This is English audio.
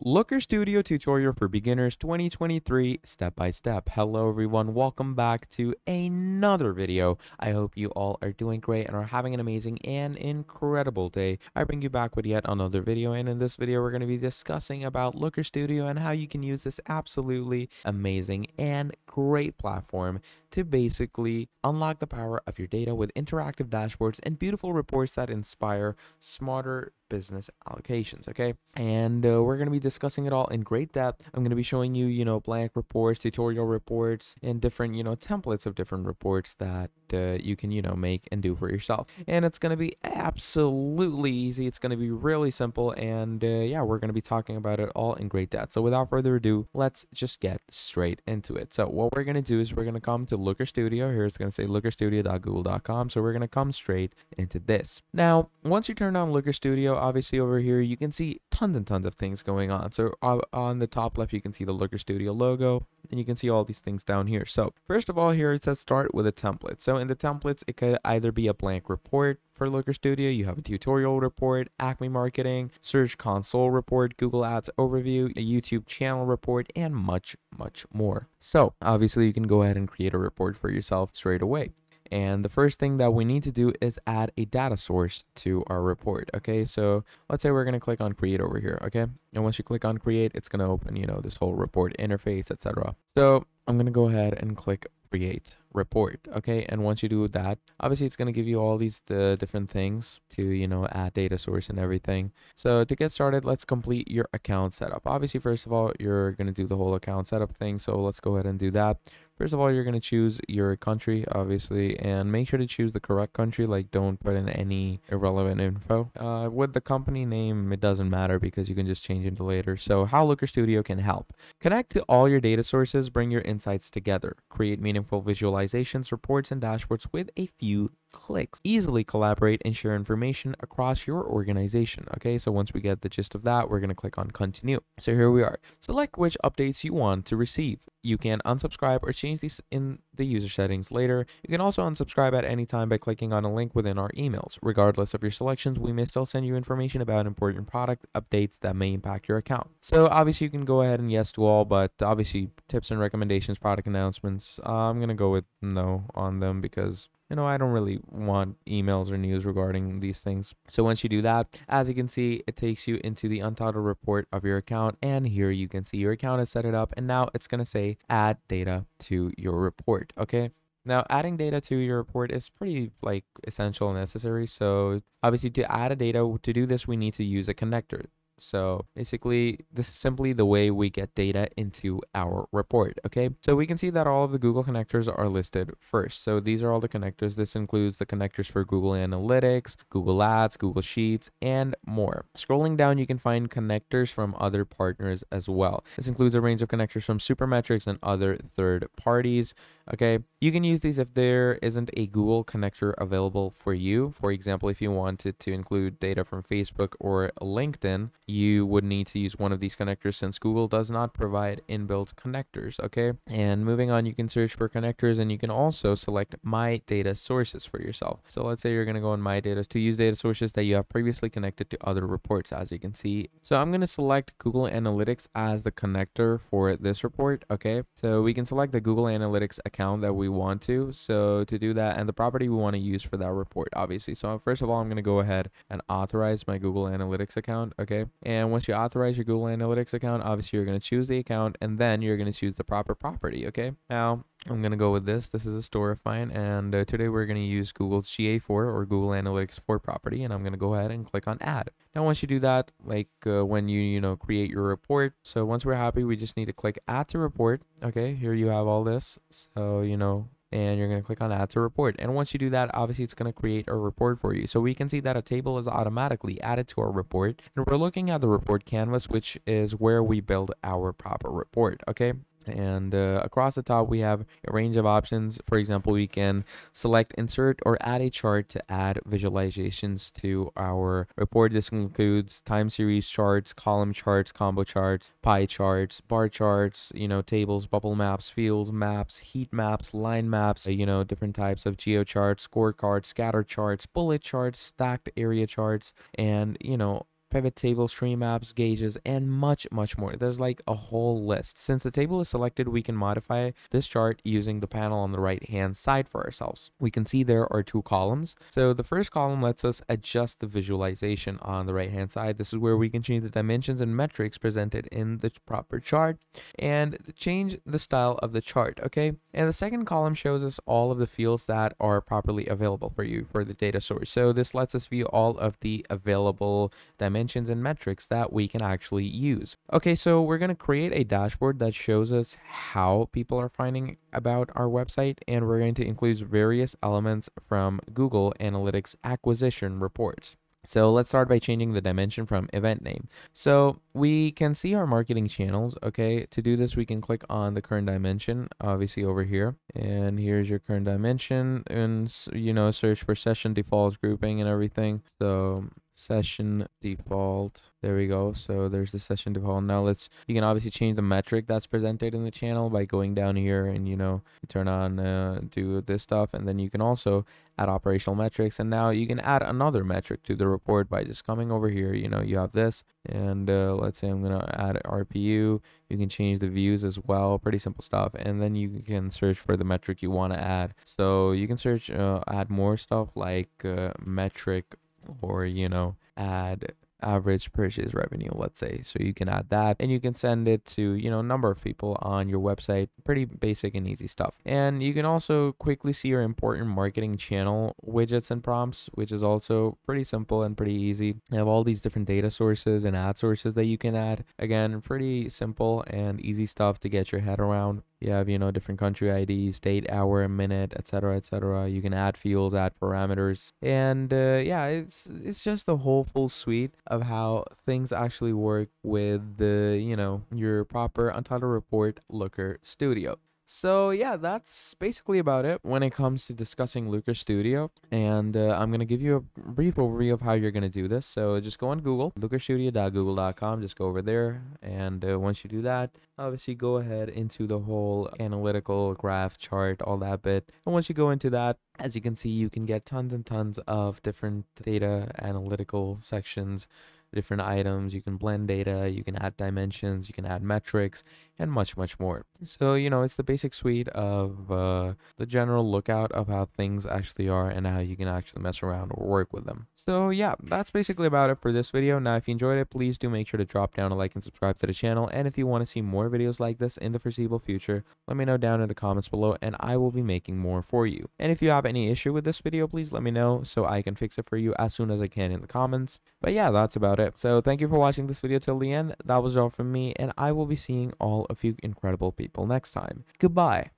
Looker Studio tutorial for beginners 2023 step by step. Hello everyone, welcome back to another video. I hope you all are doing great and are having an amazing and incredible day. I bring you back with yet another video and in this video we're going to be discussing about Looker Studio and how you can use this absolutely amazing and great platform to basically unlock the power of your data with interactive dashboards and beautiful reports that inspire smarter business allocations okay? And uh, we're going to be discussing it all in great depth. I'm going to be showing you you know blank reports tutorial reports and different you know templates of different reports that uh, you can you know make and do for yourself. And it's going to be absolutely easy. It's going to be really simple. And uh, yeah we're going to be talking about it all in great depth. So without further ado let's just get straight into it. So what we're going to do is we're going to come to looker studio. Here it's going to say lookerstudio.google.com so we're going to come straight into this. Now once you turn on looker studio obviously over here you can see tons and tons of things going on. So uh, on the top left you can see the looker studio logo and you can see all these things down here. So first of all here it says start with a template. So the templates it could either be a blank report for Looker Studio, you have a tutorial report, Acme Marketing, Search Console report, Google Ads overview, a YouTube channel report, and much, much more. So obviously you can go ahead and create a report for yourself straight away. And the first thing that we need to do is add a data source to our report. Okay, so let's say we're going to click on create over here. Okay, and once you click on create, it's going to open, you know, this whole report interface, etc. So I'm going to go ahead and click create report okay? And once you do that obviously it's going to give you all these different things to you know add data source and everything. So to get started let's complete your account setup. Obviously first of all you're going to do the whole account setup thing so let's go ahead and do that First of all, you're going to choose your country, obviously, and make sure to choose the correct country. Like, don't put in any irrelevant info. Uh, with the company name, it doesn't matter because you can just change it later. So, how Looker Studio can help. Connect to all your data sources, bring your insights together, create meaningful visualizations, reports, and dashboards with a few clicks. Easily collaborate and share information across your organization. Okay, so once we get the gist of that, we're going to click on continue. So here we are. Select which updates you want to receive. You can unsubscribe or change these in the user settings later. You can also unsubscribe at any time by clicking on a link within our emails. Regardless of your selections, we may still send you information about important product updates that may impact your account. So obviously you can go ahead and yes to all, but obviously tips and recommendations, product announcements, uh, I'm going to go with no on them because you know, I don't really want emails or news regarding these things. So once you do that, as you can see, it takes you into the untitled report of your account. And here you can see your account is set it up. And now it's going to say add data to your report. Okay. Now, adding data to your report is pretty like essential and necessary. So obviously to add a data, to do this, we need to use a connector. So basically, this is simply the way we get data into our report, okay? So we can see that all of the Google connectors are listed first. So these are all the connectors. This includes the connectors for Google Analytics, Google Ads, Google Sheets, and more. Scrolling down, you can find connectors from other partners as well. This includes a range of connectors from Supermetrics and other third parties, okay? You can use these if there isn't a Google connector available for you. For example, if you wanted to include data from Facebook or LinkedIn, you would need to use one of these connectors since Google does not provide inbuilt connectors, okay? And moving on, you can search for connectors and you can also select My Data Sources for yourself. So let's say you're going to go on My Data to use data sources that you have previously connected to other reports, as you can see. So I'm going to select Google Analytics as the connector for this report, okay? So we can select the Google Analytics account that we want to. So to do that, and the property we want to use for that report, obviously. So first of all, I'm going to go ahead and authorize my Google Analytics account, okay? And once you authorize your Google Analytics account, obviously you're going to choose the account and then you're going to choose the proper property. Okay. Now I'm going to go with this. This is a store of mine. And uh, today we're going to use Google's GA4 or Google Analytics 4 property. And I'm going to go ahead and click on add. Now, once you do that, like uh, when you, you know, create your report. So once we're happy, we just need to click add to report. Okay. Here you have all this. So, you know, and you're going to click on add to report. And once you do that, obviously it's going to create a report for you. So we can see that a table is automatically added to our report. And we're looking at the report canvas, which is where we build our proper report. Okay and uh, across the top we have a range of options. For example we can select insert or add a chart to add visualizations to our report. This includes time series charts column charts combo charts pie charts bar charts you know tables bubble maps filled maps heat maps line maps you know different types of geo charts scorecards scatter charts bullet charts stacked area charts and you know pivot tables, tree maps, gauges, and much, much more. There's like a whole list. Since the table is selected, we can modify this chart using the panel on the right hand side for ourselves. We can see there are two columns. So the first column lets us adjust the visualization on the right hand side. This is where we can change the dimensions and metrics presented in the proper chart and change the style of the chart. Okay. And the second column shows us all of the fields that are properly available for you for the data source. So this lets us view all of the available dimensions and metrics that we can actually use. Okay, so we're going to create a dashboard that shows us how people are finding about our website, and we're going to include various elements from Google Analytics acquisition reports. So let's start by changing the dimension from event name. So we can see our marketing channels. Okay, to do this, we can click on the current dimension, obviously over here. And here's your current dimension and, you know, search for session default grouping and everything. So session default. There we go. So there's the session default. Now let's you can obviously change the metric that's presented in the channel by going down here and you know you turn on uh, do this stuff. And then you can also add operational metrics. And now you can add another metric to the report by just coming over here. You know you have this. And uh, let's say i'm gonna add rpu you can change the views as well. Pretty simple stuff. And then you can search for the metric you want to add. So you can search uh, add more stuff like uh, metric or you know add average purchase revenue let's say. So you can add that and you can send it to you know number of people on your website. Pretty basic and easy stuff. And you can also quickly see your important marketing channel widgets and prompts which is also pretty simple and pretty easy. You have all these different data sources and ad sources that you can add. Again pretty simple and easy stuff to get your head around you have you know different country IDs, date, hour, minute, etc., etc. You can add fields, add parameters, and uh, yeah, it's it's just the whole full suite of how things actually work with the you know your proper Untitled Report Looker Studio. So yeah, that's basically about it when it comes to discussing Looker Studio. And uh, I'm going to give you a brief overview of how you're going to do this. So just go on Google, lookerstudio.google.com, just go over there. And uh, once you do that, obviously go ahead into the whole analytical graph chart, all that bit. And once you go into that, as you can see, you can get tons and tons of different data analytical sections different items. You can blend data, you can add dimensions, you can add metrics, and much, much more. So, you know, it's the basic suite of uh, the general lookout of how things actually are and how you can actually mess around or work with them. So, yeah, that's basically about it for this video. Now, if you enjoyed it, please do make sure to drop down a like and subscribe to the channel. And if you want to see more videos like this in the foreseeable future, let me know down in the comments below and I will be making more for you. And if you have any issue with this video, please let me know so I can fix it for you as soon as I can in the comments. But yeah, that's about it. So thank you for watching this video till the end. That was all from me and I will be seeing all of few incredible people next time. Goodbye.